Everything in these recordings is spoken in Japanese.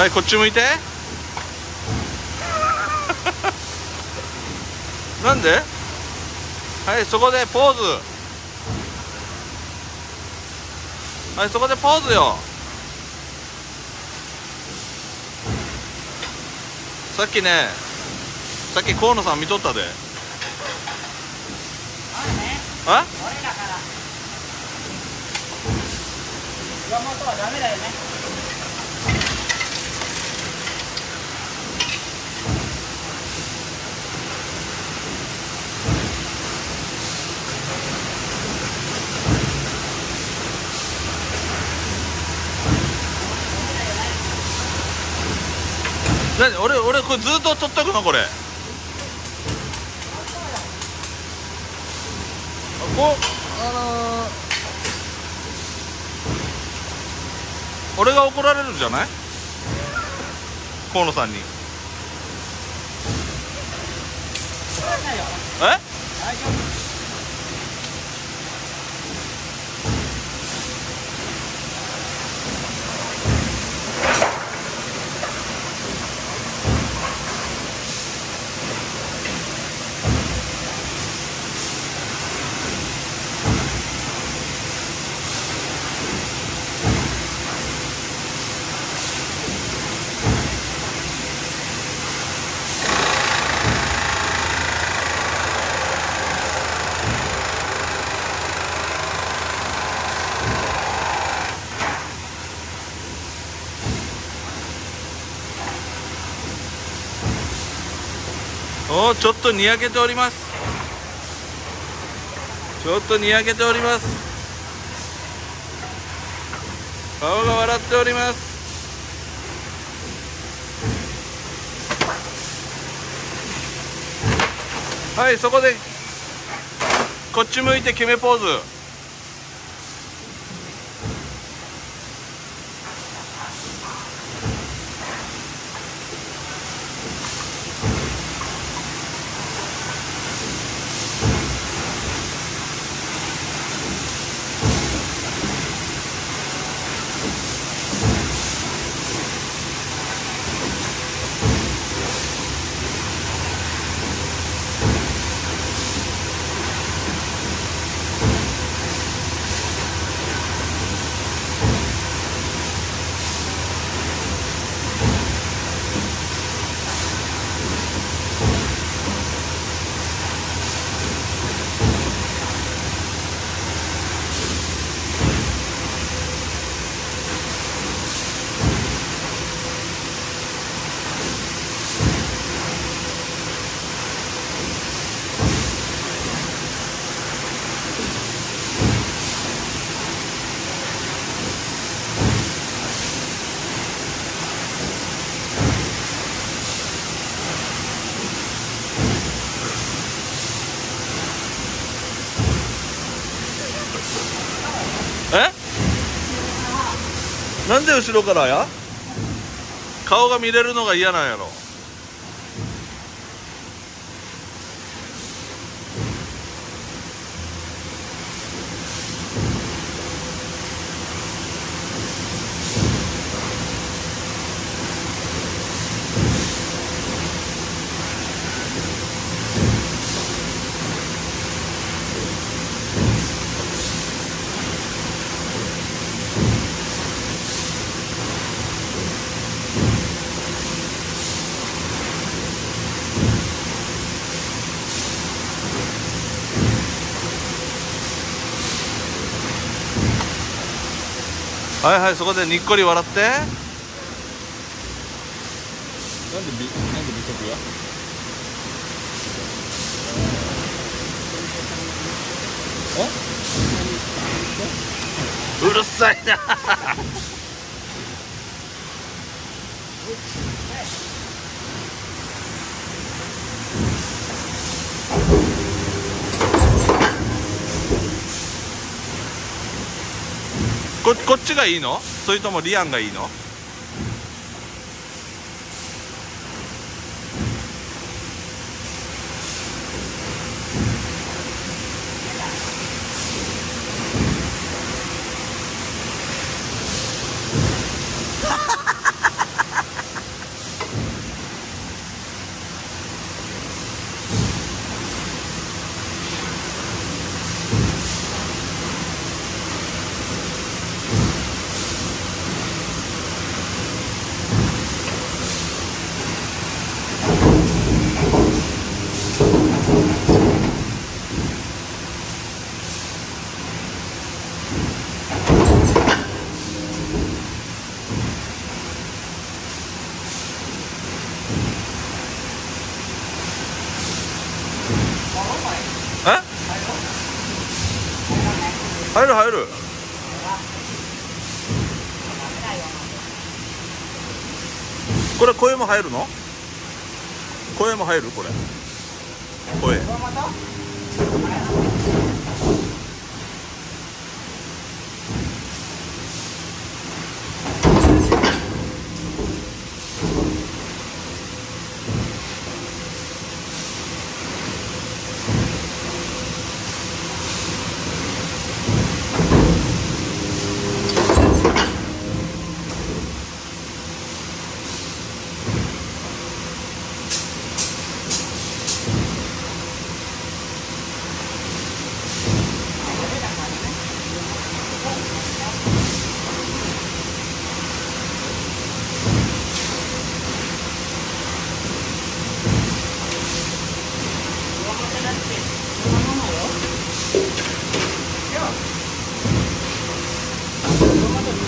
はいこっち向いて。なんで？はいそこでポーズ。はいそこでポーズよ。さっきねさっき河野さん見とったで。あ山本はダメだよね。何？俺俺これずっと取っとくの？これ。こあのー、俺が怒られるじゃない？河野さんに。え？大丈夫。おちょっとにやけております。ちょっとにやけております。顔が笑っております。はいそこでこっち向いて決めポーズ。なんで後ろからや？顔が見れるのが嫌なんやろ。はいはいそこでにっこり笑って。なんでびなんで美徳やうるさいな。Thank you. ここっちがいいの？それともリアンがいいのえ入る入る。これ声も入るの？声も入る？これ。声。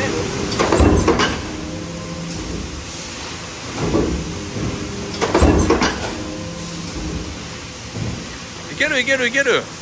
いけるいけるいける。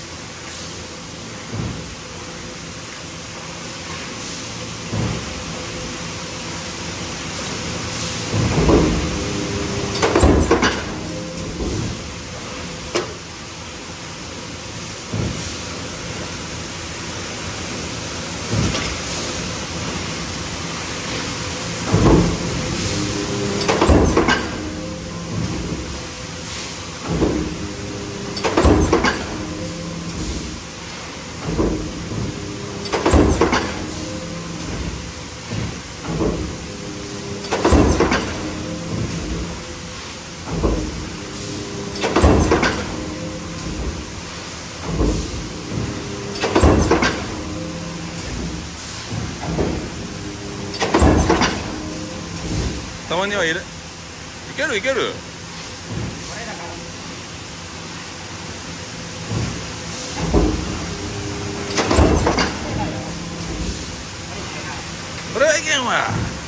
にはい。るいけるいける。これはいけんわ。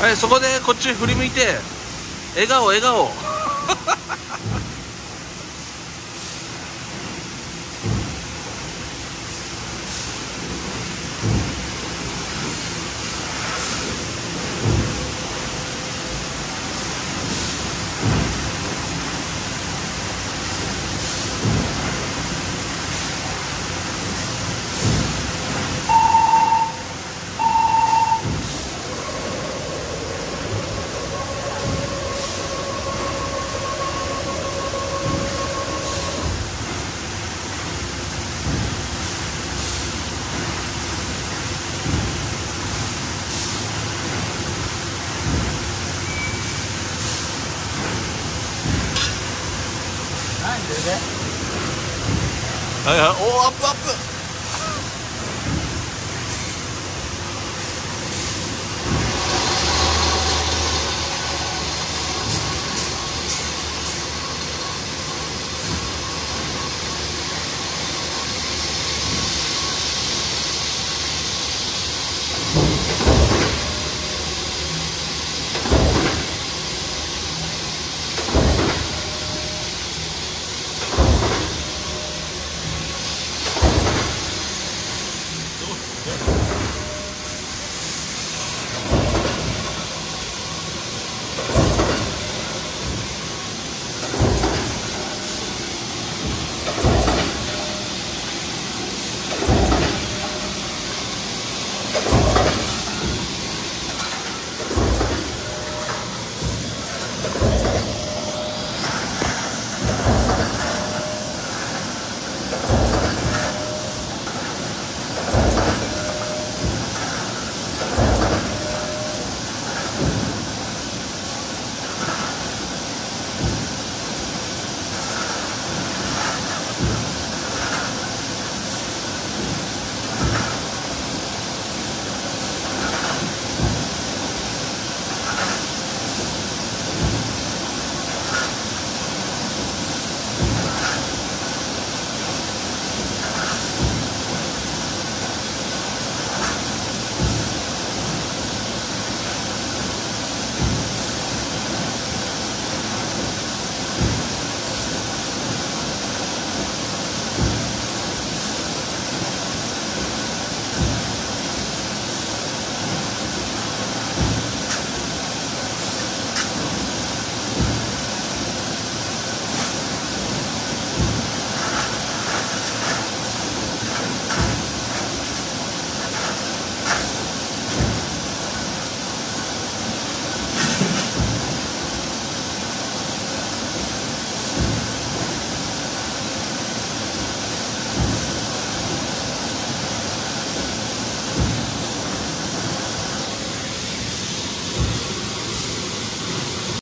はいそこでこっち振り向いて笑顔笑顔。はいはい。おおアップアップ。